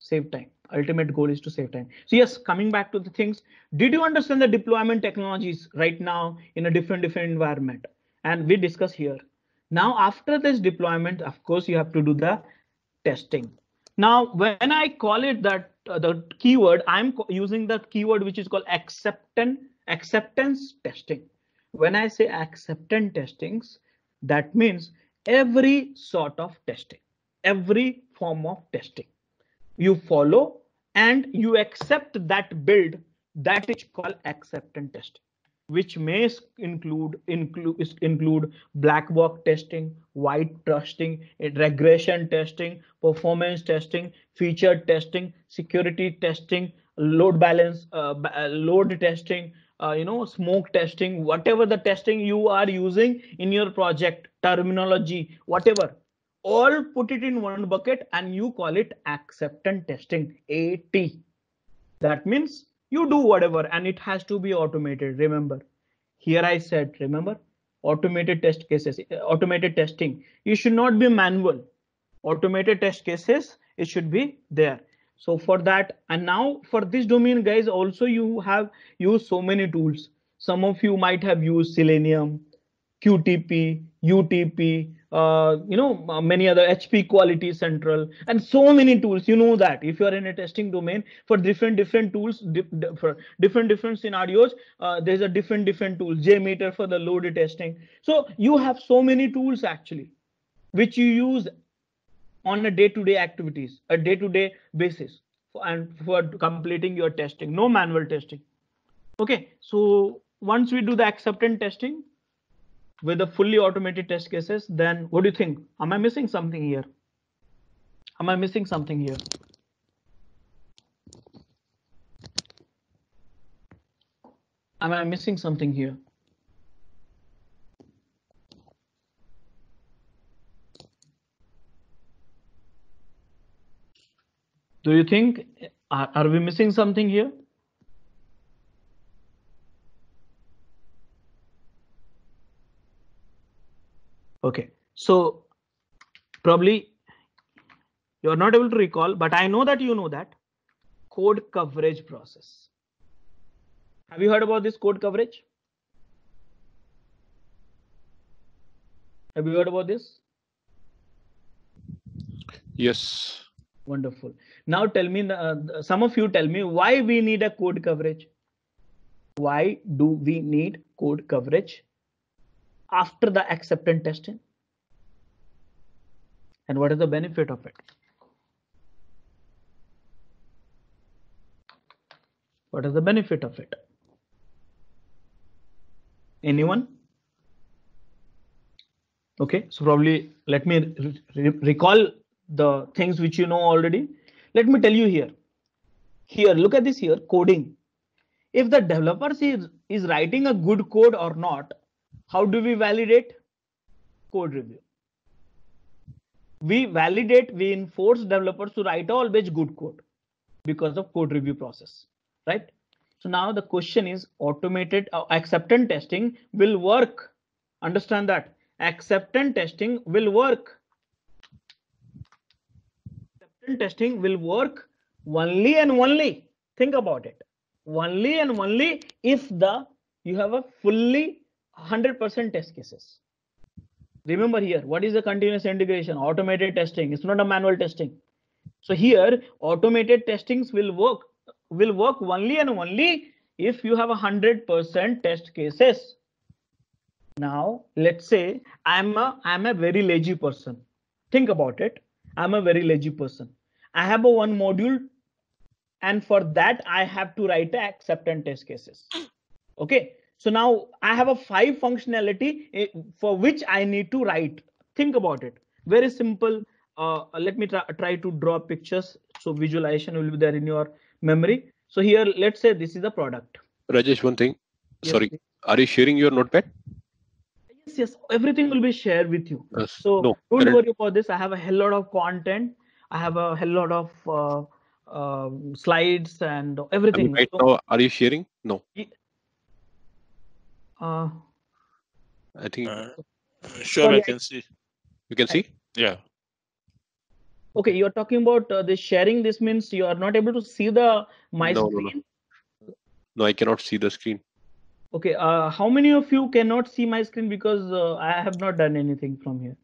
Save time. Ultimate goal is to save time. So yes coming back to the things did you understand the deployment technologies right now in a different different environment? And we discuss here. Now after this deployment of course you have to do the testing. Now when i call it that uh, the keyword i'm using the keyword which is called acceptance acceptance testing. When I say acceptance testings, that means every sort of testing, every form of testing. You follow and you accept that build that is called acceptance testing which may include include include black box testing, white testing, regression testing, performance testing, feature testing, security testing, load balance, uh, load testing, uh, you know smoke testing whatever the testing you are using in your project terminology whatever all put it in one bucket and you call it acceptance testing at that means you do whatever and it has to be automated remember here i said remember automated test cases uh, automated testing you should not be manual automated test cases, it should be there. So for that, and now for this domain, guys, also you have used so many tools. Some of you might have used Selenium, QTP, UTP, uh, you know, uh, many other HP Quality Central, and so many tools. You know that if you are in a testing domain for different different tools, for different different scenarios, uh, there's a different different tool. JMeter for the load testing. So you have so many tools actually, which you use on a day-to-day activities, a day-to-day basis, and for completing your testing. No manual testing. Okay, so once we do the acceptance testing, with the fully automated test cases, then what do you think? Am I missing something here? Am I missing something here? Am I missing something here? Do you think, are, are we missing something here? Okay, so probably you're not able to recall, but I know that you know that code coverage process. Have you heard about this code coverage? Have you heard about this? Yes. Wonderful. Now tell me, uh, some of you tell me why we need a code coverage. Why do we need code coverage? After the acceptance testing? And what is the benefit of it? What is the benefit of it? Anyone? Okay, so probably let me re recall the things which you know already. Let me tell you here. Here, look at this here, coding. If the developer is, is writing a good code or not, how do we validate? Code review. We validate, we enforce developers to write always good code because of code review process, right? So now the question is automated uh, acceptance testing will work. Understand that acceptance testing will work. Acceptance testing will work only and only. Think about it. Only and only if the you have a fully 100% test cases. Remember here, what is the continuous integration? Automated testing. It's not a manual testing. So here, automated testings will work will work only and only if you have a hundred percent test cases. Now, let's say I'm a I'm a very lazy person. Think about it. I'm a very lazy person. I have a one module, and for that I have to write acceptance test cases. Okay, so now I have a five functionality eh, for which I need to write. Think about it. Very simple. Uh, let me try, try to draw pictures. So visualization will be there in your memory. So here, let's say this is the product. Rajesh, one thing. Yes, Sorry. Please. Are you sharing your notepad? Yes, yes. Everything will be shared with you. Yes. So no, don't worry about this. I have a hell lot of content. I have a hell lot of uh, uh, slides and everything. I mean, right so, now, are you sharing? No. Uh, I think. Uh, sure, sorry, I can see. You can see? Yeah. Okay, you're talking about uh, the sharing. This means you are not able to see the my no, screen. No, no. no, I cannot see the screen. Okay, uh, how many of you cannot see my screen because uh, I have not done anything from here?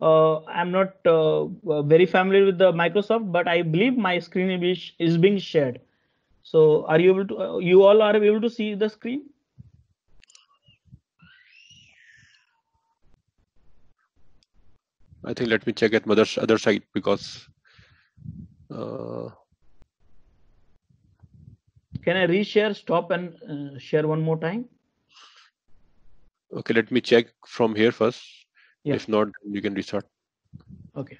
Uh, I'm not uh, uh, very familiar with the Microsoft, but I believe my screen is, is being shared. So are you able to, uh, you all are able to see the screen? I think let me check at mother's other side because. Uh... Can I reshare, stop and uh, share one more time? Okay, let me check from here first. Yeah. If not, you can restart. Okay.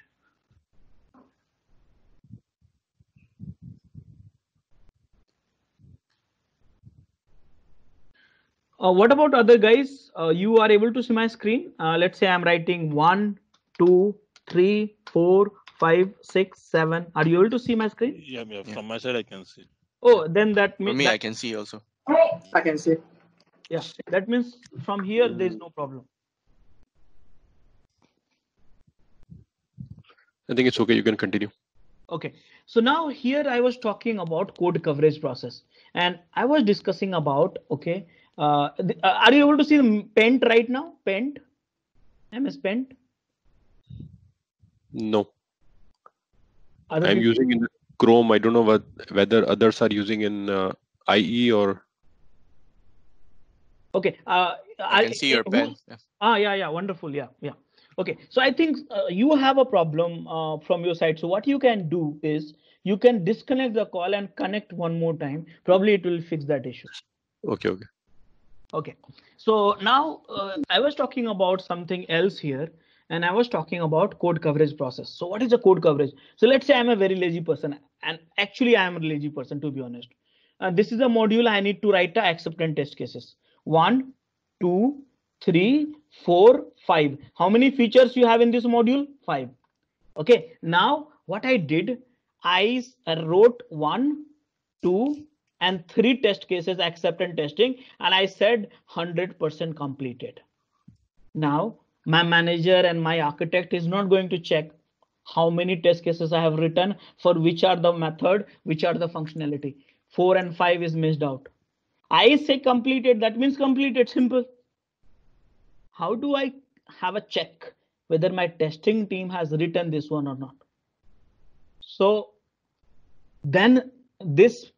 Uh, what about other guys? Uh, you are able to see my screen. Uh, let's say I'm writing one, two, three, four, five, six, seven. Are you able to see my screen? Yeah, yeah. from my side I can see. Oh, then that means. For me, that I can see also. I can see. Yeah, that means from here there is no problem. I think it's okay. You can continue. Okay. So now here I was talking about code coverage process and I was discussing about, okay, uh, the, uh, are you able to see the Pent right now? Pent, MS Pent? No. Other I'm people- using in Chrome. I don't know what, whether others are using in uh, IE or Okay. Uh, I can see your pen. Yeah. Ah, yeah, yeah, wonderful. Yeah, yeah. Okay, so I think uh, you have a problem uh, from your side. So what you can do is you can disconnect the call and connect one more time. Probably it will fix that issue. okay, okay. Okay, so now uh, I was talking about something else here, and I was talking about code coverage process. So what is the code coverage? So let's say I'm a very lazy person, and actually I am a lazy person to be honest. Uh, this is a module I need to write the acceptance test cases. One, two, three, four, five. How many features you have in this module? Five. Okay. Now what I did, I wrote one, two, and three test cases acceptance testing, and I said 100% completed. Now my manager and my architect is not going to check how many test cases I have written for which are the method, which are the functionality. Four and five is missed out. I say completed, that means completed, simple. How do I have a check whether my testing team has written this one or not? So then this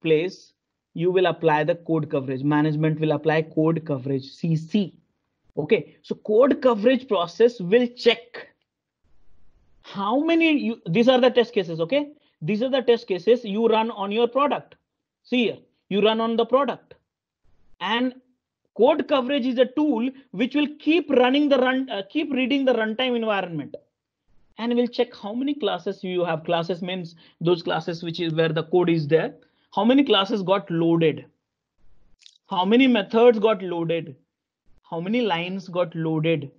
place you will apply the code coverage. Management will apply code coverage CC. Okay, so code coverage process will check how many you these are the test cases okay? These are the test cases you run on your product. See here you run on the product. And code coverage is a tool which will keep running the run uh, keep reading the runtime environment. And we'll check how many classes you have. Classes means those classes which is where the code is there how many classes got loaded? How many methods got loaded? How many lines got loaded?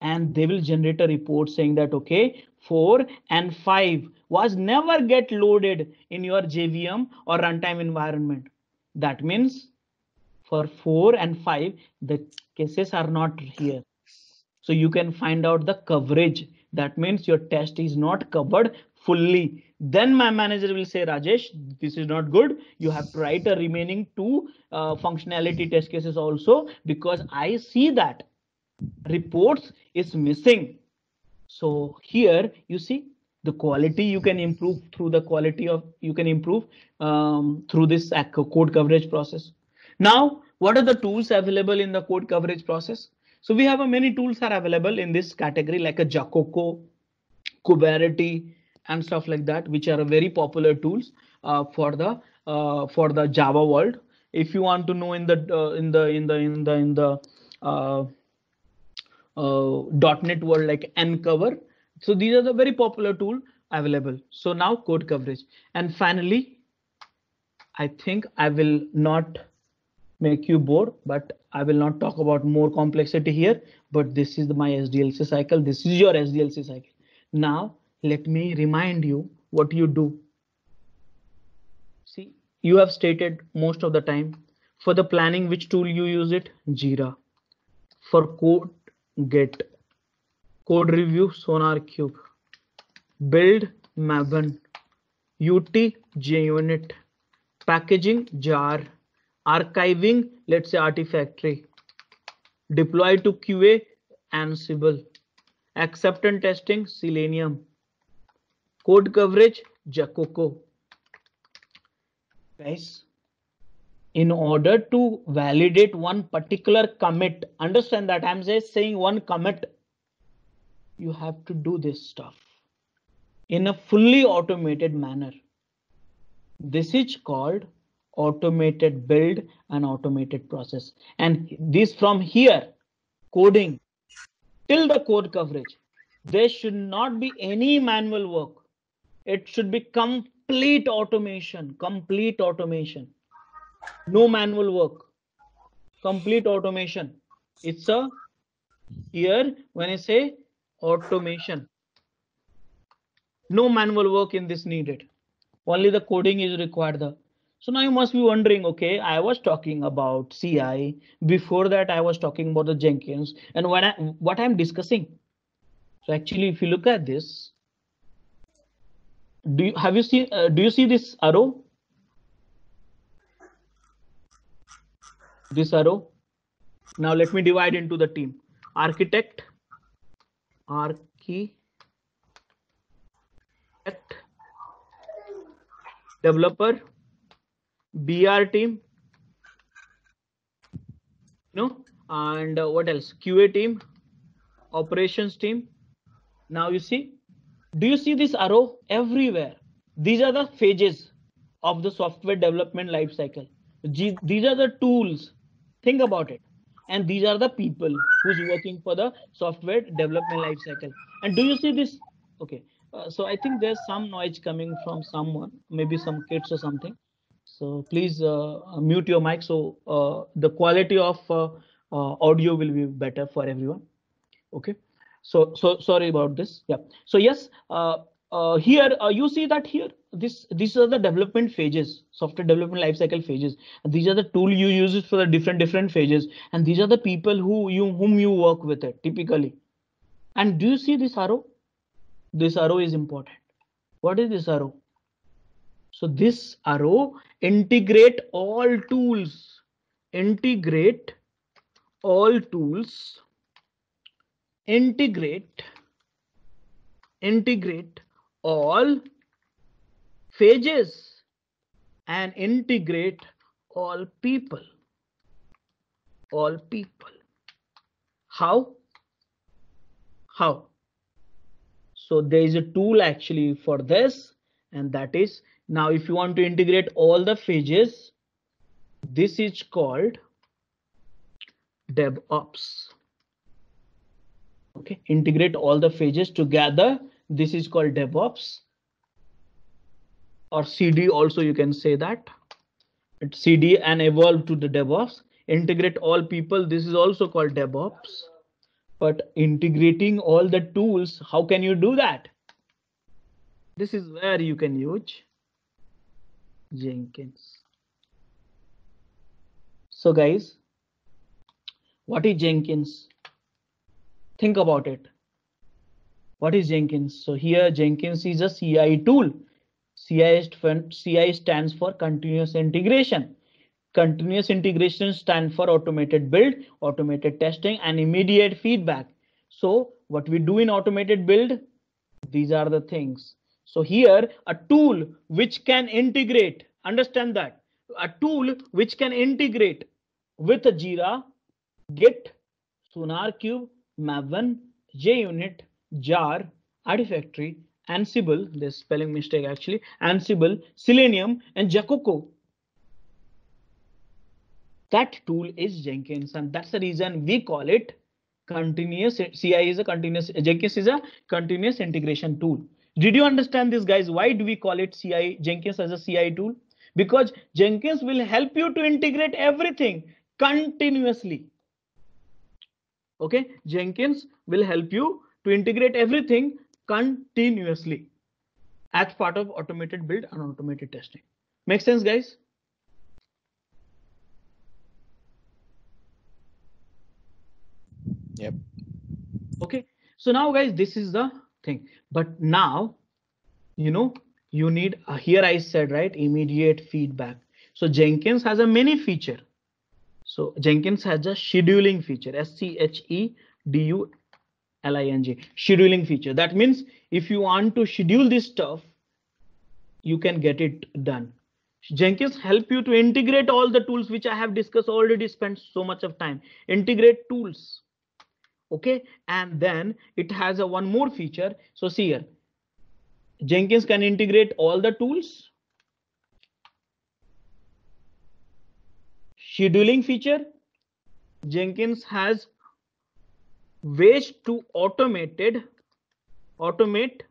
And they will generate a report saying that okay 4 and 5 was never get loaded in your jvm or runtime environment. That means for 4 and 5 the cases are not here. So you can find out the coverage. That means your test is not covered fully then my manager will say rajesh this is not good. You have to write a remaining two uh, functionality test cases also because i see that reports is missing. So here you see the quality you can improve through the quality of you can improve um, through this code coverage process. Now what are the tools available in the code coverage process? So we have a many tools are available in this category like a jacoco Cobertura and stuff like that which are very popular tools uh, for the uh, for the java world if you want to know in the uh, in the in the in the in the uh, uh, .NET world like NCover. So these are the very popular tool available. So now code coverage. And finally, I think I will not make you bored, but I will not talk about more complexity here, but this is my SDLC cycle. This is your SDLC cycle. Now, let me remind you what you do. See, you have stated most of the time for the planning, which tool you use it? Jira. For code, Git. Code review, SonarQube. Build, Maven. UT, JUnit. Packaging, jar. Archiving, let's say Artifactory. Deploy to QA, Ansible. Acceptance testing, Selenium. Code coverage, Jacoco. Guys, in order to validate one particular commit, understand that I'm just saying one commit, you have to do this stuff in a fully automated manner. This is called automated build and automated process. And this from here, coding till the code coverage, there should not be any manual work. It should be complete automation, complete automation. No manual work, complete automation. It's a here when I say automation, no manual work in this needed. Only the coding is required. The so now you must be wondering, okay, I was talking about CI. Before that, I was talking about the Jenkins and I what I'm discussing. So actually, if you look at this, do you have you seen uh, do you see this arrow? This arrow. Now let me divide into the team. Architect. Architect. Developer. Br team. No? And uh, what else? Qa team. Operations team. Now you see do you see this arrow everywhere? These are the phases of the software development life cycle. These are the tools. Think about it. And these are the people who's working for the software development life cycle. And do you see this? Okay. Uh, so I think there's some noise coming from someone, maybe some kids or something. So please uh, mute your mic so uh, the quality of uh, uh, audio will be better for everyone. Okay so so sorry about this. Yeah. So yes uh, uh, here uh, you see that here this these are the development phases software development lifecycle phases. These are the tool you use for the different different phases. And these are the people who you whom you work with it typically. And do you see this arrow? This arrow is important. What is this arrow? So this arrow integrate all tools. Integrate all tools integrate integrate all phases and integrate all people. All people. How? How? So there is a tool actually for this and that is now if you want to integrate all the phases this is called devops okay integrate all the phases together. This is called devops. Or cd also you can say that. It's cd and evolve to the devops. Integrate all people this is also called devops. But integrating all the tools how can you do that? This is where you can use jenkins. So guys what is jenkins Think about it. What is Jenkins? So here Jenkins is a CI tool. CI, stands for continuous integration. Continuous integration stands for automated build, automated testing, and immediate feedback. So what we do in automated build, these are the things. So here a tool which can integrate, understand that, a tool which can integrate with Jira, Git, SonarQube, Maven, JUnit, jar, Artifactory, Ansible, this spelling mistake actually, Ansible, Selenium, and Jacoco. That tool is Jenkins, and that's the reason we call it continuous. CI is a continuous, Jenkins is a continuous integration tool. Did you understand this, guys? Why do we call it CI Jenkins as a CI tool? Because Jenkins will help you to integrate everything continuously okay? Jenkins will help you to integrate everything continuously as part of automated build and automated testing. Make sense guys? Yep. Okay? So now guys this is the thing. But now you know you need uh, here i said right immediate feedback. So jenkins has a many feature so Jenkins has a scheduling feature, S-C-H-E-D-U-L-I-N-G, scheduling feature. That means if you want to schedule this stuff, you can get it done. Jenkins help you to integrate all the tools which I have discussed already spent so much of time. Integrate tools. Okay, and then it has a one more feature. So see here, Jenkins can integrate all the tools scheduling feature jenkins has ways to automated automate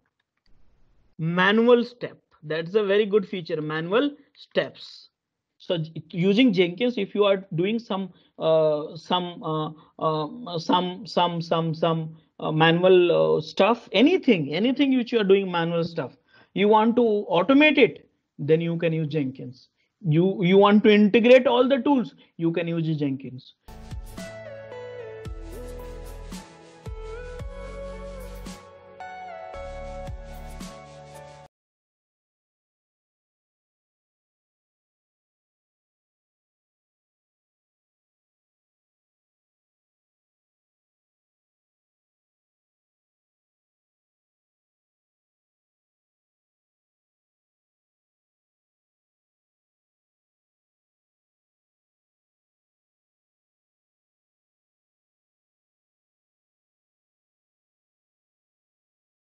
manual step. That's a very good feature manual steps. So using jenkins if you are doing some uh, some uh, uh, some some some some uh, manual uh, stuff anything anything which you are doing manual stuff you want to automate it then you can use jenkins you you want to integrate all the tools you can use jenkins